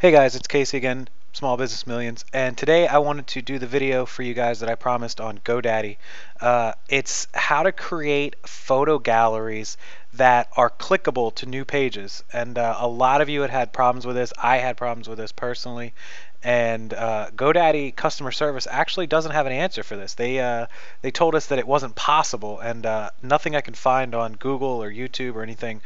Hey guys, it's Casey again, Small Business Millions, and today I wanted to do the video for you guys that I promised on GoDaddy. Uh, it's how to create photo galleries that are clickable to new pages, and uh, a lot of you had had problems with this. I had problems with this personally, and uh, GoDaddy customer service actually doesn't have an answer for this. They uh, they told us that it wasn't possible, and uh, nothing I can find on Google or YouTube or anything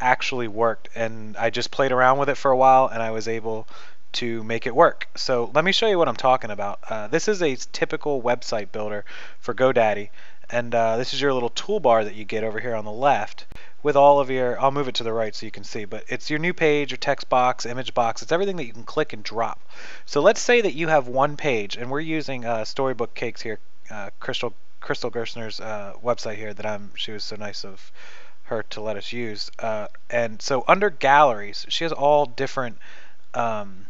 actually worked and I just played around with it for a while and I was able to make it work. So let me show you what I'm talking about. Uh, this is a typical website builder for GoDaddy and uh, this is your little toolbar that you get over here on the left with all of your, I'll move it to the right so you can see, but it's your new page, your text box, image box, it's everything that you can click and drop. So let's say that you have one page and we're using uh, Storybook Cakes here, uh, Crystal Crystal Gerstner's uh, website here that I'm, she was so nice of her to let us use. Uh, and so under galleries, she has all different um,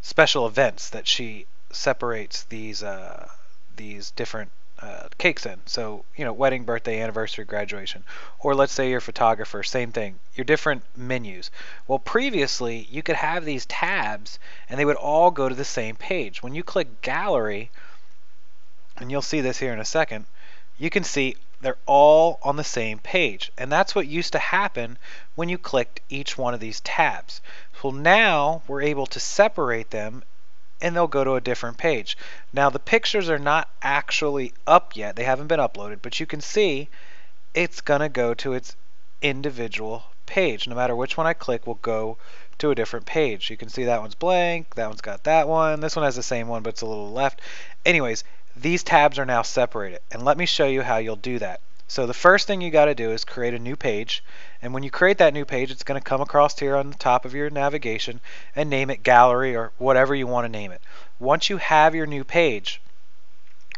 special events that she separates these uh, these different uh, cakes in. So you know, wedding, birthday, anniversary, graduation, or let's say you're a photographer, same thing. Your different menus. Well, previously you could have these tabs, and they would all go to the same page. When you click gallery, and you'll see this here in a second, you can see they're all on the same page. And that's what used to happen when you clicked each one of these tabs. So now we're able to separate them and they'll go to a different page. Now the pictures are not actually up yet. They haven't been uploaded, but you can see it's going to go to its individual page. No matter which one I click will go to a different page. You can see that one's blank, that one's got that one, this one has the same one but it's a little left. Anyways, these tabs are now separated and let me show you how you'll do that. So the first thing you got to do is create a new page and when you create that new page it's going to come across here on the top of your navigation and name it gallery or whatever you want to name it. Once you have your new page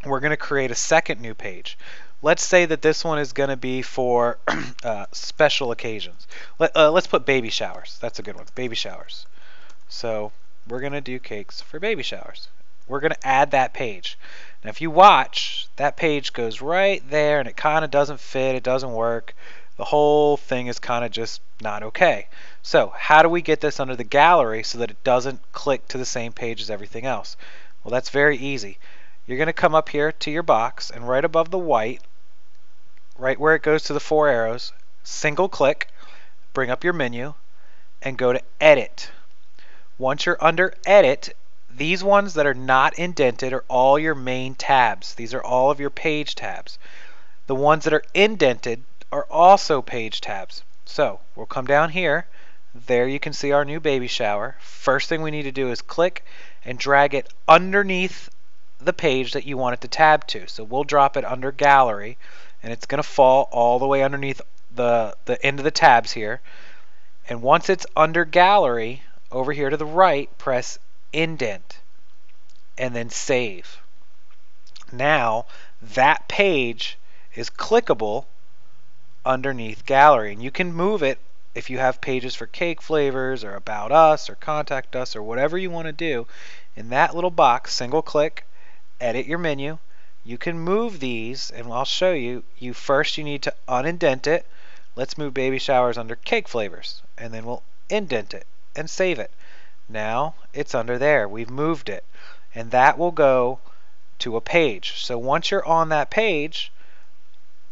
we're going to create a second new page. Let's say that this one is going to be for uh, special occasions. Let, uh, let's put baby showers. That's a good one. Baby showers. So we're going to do cakes for baby showers. We're going to add that page. Now if you watch, that page goes right there and it kind of doesn't fit, it doesn't work. The whole thing is kind of just not okay. So how do we get this under the gallery so that it doesn't click to the same page as everything else? Well that's very easy. You're going to come up here to your box and right above the white, right where it goes to the four arrows, single click, bring up your menu, and go to edit. Once you're under edit, these ones that are not indented are all your main tabs. These are all of your page tabs. The ones that are indented are also page tabs. So we'll come down here. There you can see our new baby shower. First thing we need to do is click and drag it underneath the page that you want it to tab to. So we'll drop it under gallery and it's going to fall all the way underneath the, the end of the tabs here. And once it's under gallery, over here to the right, press indent, and then save. Now that page is clickable underneath gallery and you can move it if you have pages for cake flavors or about us or contact us or whatever you want to do. In that little box single click edit your menu. You can move these and I'll show you you first you need to unindent it. Let's move baby showers under cake flavors and then we'll indent it and save it now it's under there. We've moved it. And that will go to a page. So once you're on that page,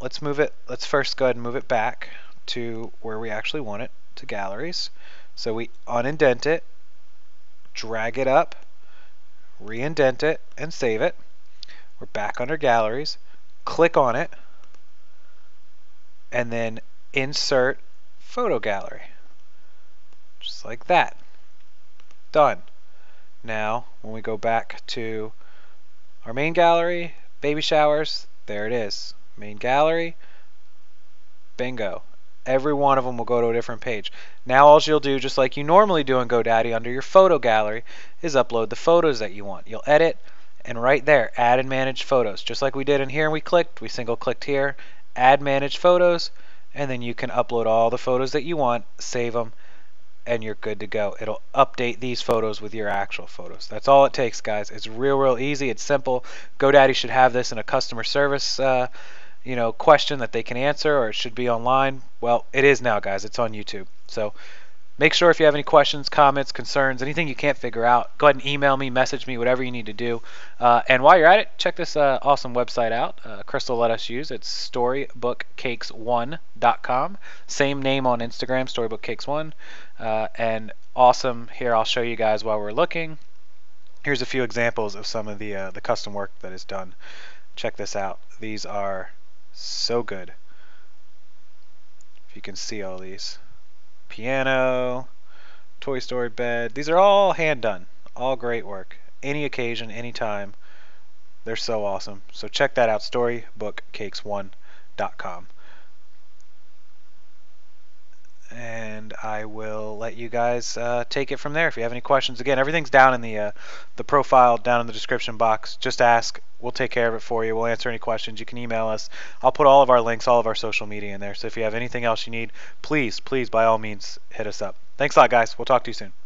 let's move it. Let's first go ahead and move it back to where we actually want it, to galleries. So we unindent it, drag it up, reindent it, and save it. We're back under galleries. Click on it, and then insert photo gallery. Just like that. Done. Now, when we go back to our main gallery, baby showers, there it is. Main gallery, bingo. Every one of them will go to a different page. Now all you'll do, just like you normally do in GoDaddy under your photo gallery, is upload the photos that you want. You'll edit, and right there, add and manage photos. Just like we did in here we clicked, we single clicked here, add manage photos, and then you can upload all the photos that you want, save them, and you're good to go. It'll update these photos with your actual photos. That's all it takes, guys. It's real, real easy. It's simple. GoDaddy should have this in a customer service, uh, you know, question that they can answer, or it should be online. Well, it is now, guys. It's on YouTube. So Make sure if you have any questions, comments, concerns, anything you can't figure out, go ahead and email me, message me, whatever you need to do. Uh, and while you're at it, check this uh, awesome website out. Uh, Crystal let us use. It's storybookcakes1.com. Same name on Instagram, storybookcakes1. Uh, and awesome. Here, I'll show you guys while we're looking. Here's a few examples of some of the uh, the custom work that is done. Check this out. These are so good. If you can see all these. Piano, Toy Story bed. These are all hand done. All great work. Any occasion, any time. They're so awesome. So check that out, storybookcakes1.com. And I will let you guys uh, take it from there. If you have any questions, again, everything's down in the uh, the profile, down in the description box. Just ask. We'll take care of it for you. We'll answer any questions. You can email us. I'll put all of our links, all of our social media in there. So if you have anything else you need, please, please, by all means, hit us up. Thanks a lot, guys. We'll talk to you soon.